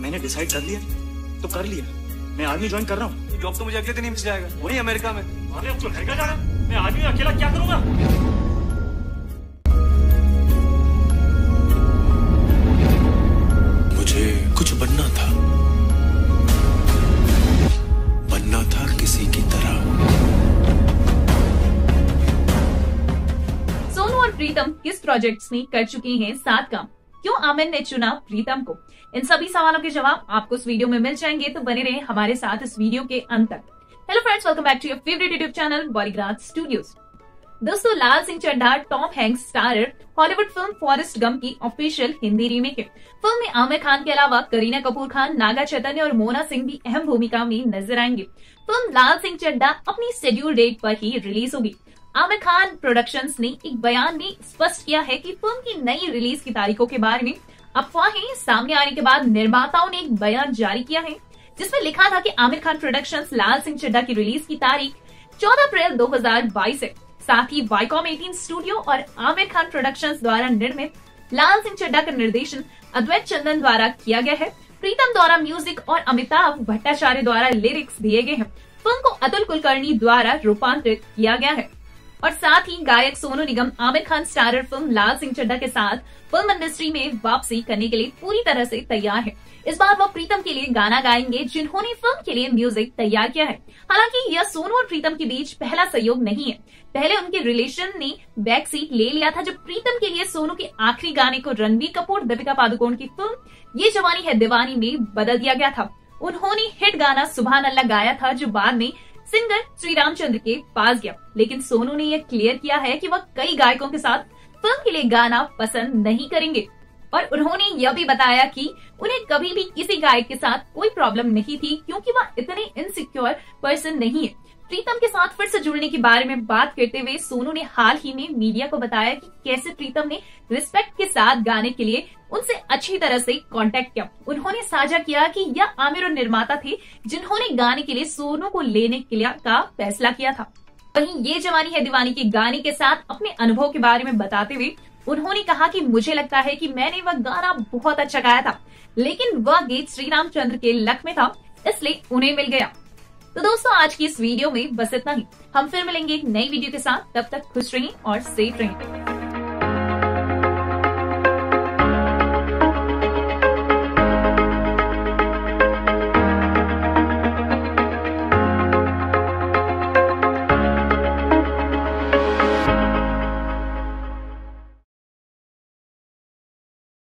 मैंने डिसाइड कर लिया तो कर लिया। मैं आर्मी ज्वाइन कर रहा हूँ। जॉब तो मुझे अगले दिन ही मिल जाएगा। वही अमेरिका में। अरे अब तो जाना। मैं आर्मी में अकेला क्या करूँगा? प्रीतम किस प्रोजेक्ट्स में कर चुके हैं साथ काम? क्यों आमिर ने चुना प्रीतम को? इन सभी सवालों के जवाब आपको इस वीडियो में मिल जाएँगे तो बने रहे हमारे साथ इस वीडियो के अंत तक। Hello friends welcome back to your favourite YouTube channel बॉलीग्राज studios दोस्तों, Lal Singh Chaddha Tom Hanks starrer Hollywood film Forrest Gump की ऑफिशियल हिंदी रीमेक है। फ़िल्म में आमिर खान के अलावा करीना कपूर खान, नागा चैतन्य और मोना सिंह भी अहम भूमिका में नज़र आएँगे। फ़िल्म लाल सिंह चड्ढा अपनी शेड्यूल डेट पर ही रिलीज़ होगी। आमिर खान प्रोडक्शंस ने एक बयान में स्पष्ट किया है कि फ़िल्म की नई रिलीज़ की तारीखों के बारे में अफवाहें सामने आने के बाद निर्माताओं ने एक बयान जारी किया है, जिसमें लिखा था कि आमिर खान प्रोडक्शंस लाल सिंह चड्डा की रिलीज़ की तारीख 14 अप्रैल 2022 है। साथ ही वाईकॉम 18 स्टूडियो और आमिर खान प्रोडक्शंस द्वारा निर्मित लाल सिंह चड्डा का निर्देशन अद्वैत चंदन द्वारा किया गया है। प्रीतम द्वारा म्यूज़िक और अमिताभ भट्टाचार्य द्वारा लिरिक्स दिए गए हैं। फ़िल्म को अतुल कुलकर्णी द्वारा रूपांतरित किया गया है। और साथ ही गायक सोनू निगम, आमिर खान स्टारर फ़िल्म लाल सिंह चड्डा के साथ फ़िल्म इंडस्ट्री में वापसी करने के लिए पूरी तरह से तैयार है। इस बार वो प्रीतम के लिए गाना गाएँगे, जिन्होंने फ़िल्म के लिए म्यूज़िक तैयार किया है। हालाँकि यह सोनू और प्रीतम के बीच पहला सहयोग नहीं है। पहले उनके रिलेशन ने बैक सीट ले लिया था, जब प्रीतम के लिए सोनू के आखिरी गाने को रणबीर कपूर, दीपिका पादुकोण की फ़िल्म, ये जवानी है दीवानी में बदल दिया गया था। उन्होंने हिट गाना सुबह अल्लाह गाया था, जो बाद में सिंगर श्री रामचंद्र के पास गया, लेकिन सोनू ने यह क्लियर किया है कि वह कई गायकों के साथ फ़िल्म के लिए गाना पसंद नहीं करेंगे। और उन्होंने यह भी बताया कि उन्हें कभी भी किसी गायक के साथ कोई प्रॉब्लम नहीं थी, क्योंकि वह इतने इनसिक्योर पर्सन नहीं है। प्रीतम के साथ फिर से जुड़ने के बारे में बात करते हुए सोनू ने हाल ही में मीडिया को बताया कि कैसे प्रीतम ने रिस्पेक्ट के साथ गाने के लिए उनसे अच्छी तरह से कांटेक्ट किया। उन्होंने साझा किया कि यह आमिर और निर्माता थे, जिन्होंने गाने के लिए सोनू को लेने के लिए का फैसला किया था। वहीं ये जवानी है दीवानी के गाने के साथ अपने अनुभव के बारे में बताते हुए उन्होंने कहा कि मुझे लगता है कि मैंने वह गाना बहुत अच्छा गाया था, लेकिन वह गीत श्री रामचंद्र के लक में था, इसलिए उन्हें मिल गया। तो दोस्तों, आज की इस वीडियो में बस इतना ही। हम फिर मिलेंगे एक नई वीडियो के साथ। तब तक खुश रहें और सेफ़ रहें